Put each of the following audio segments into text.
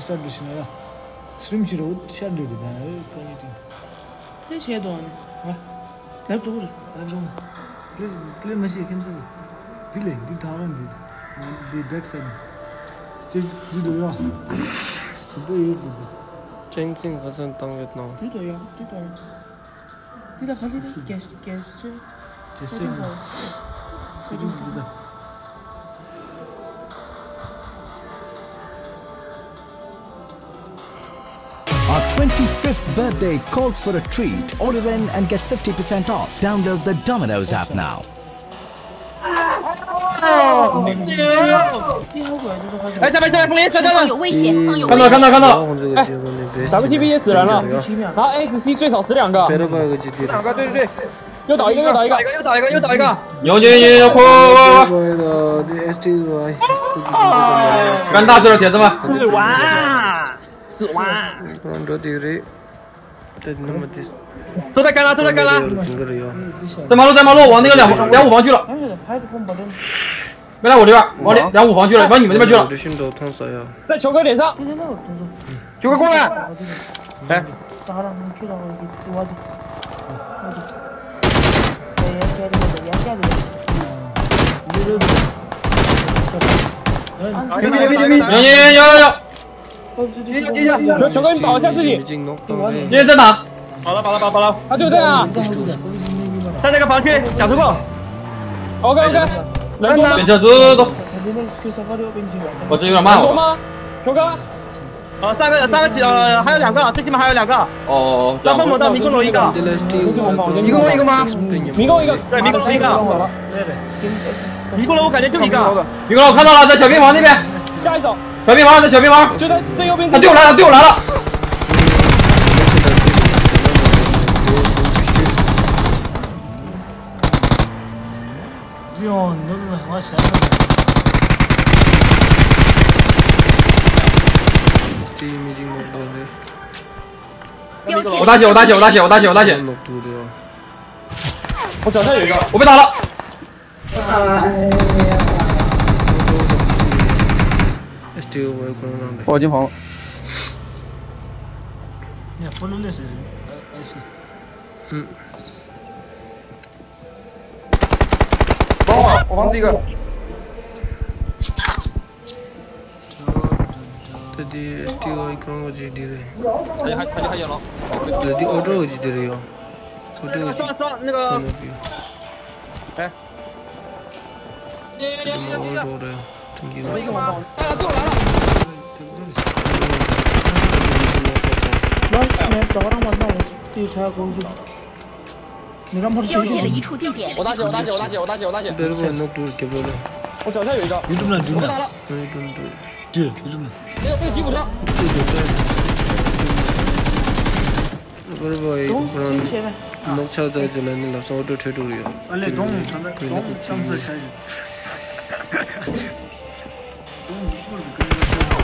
스타트 주시나요? 스림 싫어 샷 되도 봐. 그러니까. 그 섀도 안. 아. 나 저거. 나 저거. 플리즈 플리즈 마시 캔서. 딜레 디 다른 디. 디 백선. 스티브 디도요. 수도 요구. 젠진 가서 당겼 나와. 디도요. 디도요. 디다 가서 게스 게스. 제스. 제스. 25th birthday calls for a treat. Order in and get 50% off. Download the Domino's app now. 你好鬼，这都开始。哎，下面下面，风林，下下方有危险，方有看到看到看到，然后这个结果你别 WTP 也死人了，奇妙。然后 XC 最少死两个，别的怪个基地。两个，对对对，又倒一个又倒一个，又倒一个，又倒一个，牛牛牛牛，快快快快！怪的 D S T Y。干大事了，铁子们！四万，四万， 都在干拉，都在干拉，在马路，在马路往那个两两五房去了，没来我这边，往两两五房去了，往你们这边去了，在球哥脸上，九哥过来。球球哥，你保一下自己。今天在哪？保了，保了，保保了。他就这样。在那个房区，小突破。OK OK。人多吗？等，走走走。我这有点慢了。人吗？球哥。呃，三个，三个，呃，还有两个，最起码还有两个。哦哦哦。那凤凰到迷宫楼一个。迷宫楼一个吗？迷宫一个。对，迷宫楼一个。迷宫楼我感觉就一个。迷宫楼我看到了，在小平房那边。下一走。小兵王，那小兵王，就在最右边。他队友来了，队友来了。哟，你，我先。我大姐，我大姐，我大姐，我大姐，我大姐。我脚下有一个，我被打了。哎呀！我金黄。那可能也是，哎，哎是。嗯。帮我，我放第一个。这第第二一个我几滴嘞？他还他就还有了。这第二只我几滴嘞哟？这第二只。哎。你你你你你。哎妈！哎，够了！标记了一处地点。我大姐，我大姐，我大姐，我大姐，我大姐。我脚下有一个。你怎么了？你怎么了？对对对，对，你怎么了？那个那个吉普车。对对对。不是不是，不是。弄车子进来，你那早都车都有。俺来东，咱们东上次车。东不是跟那个。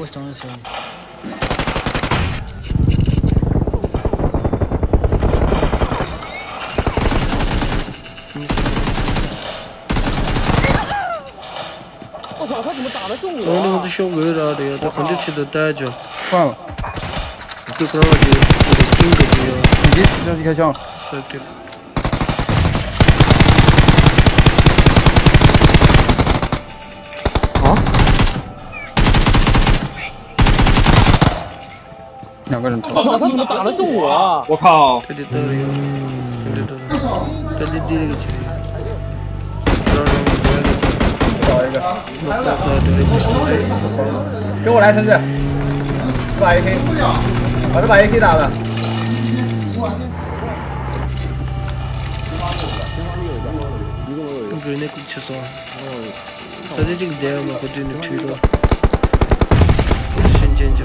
我想一想。我操，他怎么打得中我、我是鬼的，他。算了，就给他个，他！你别，让你开枪。对对。两个人头。我操，他怎么打的是我？我靠！这里都有，这里都有，这里个球。我来，橙子，把 AK，把这把 AK 打了。我追你过去耍，他在这个点嘛，我追你推过，我瞬间就。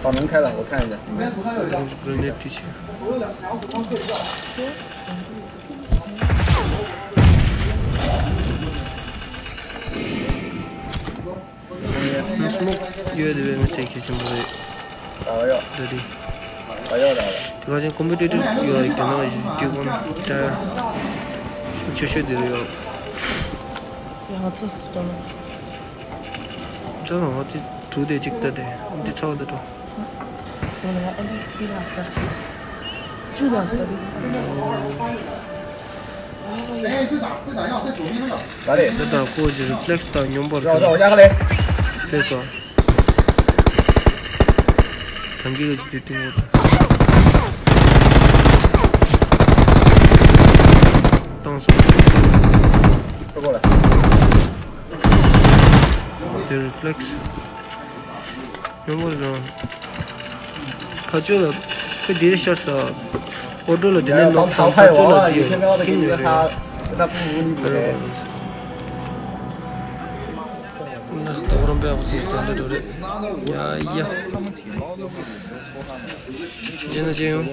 宝能开了，我看一下。里面不看有两个提琴。我有两条五方课票。那什么月的月没谁开心不对？打药。对的。打药打了。这个像我们这里有一个那个地方，它确实的有。两次是真的。真的，我这煮的这个的，你炒的多。我给他摁一一辆车就两千个兵好好好哎这咋这咋样在左边呢哪里这短裤就是 flex 到拥抱的时候我压里可别说咱这个是得盯着当快过来这 flex 요거로 가져라 그 디레셔서 오돌로 되는 놈 가져라 뒤에 팀이 다 нас таврам бай авч ирсэн дээр үү. Яа яа. Жинэ жин.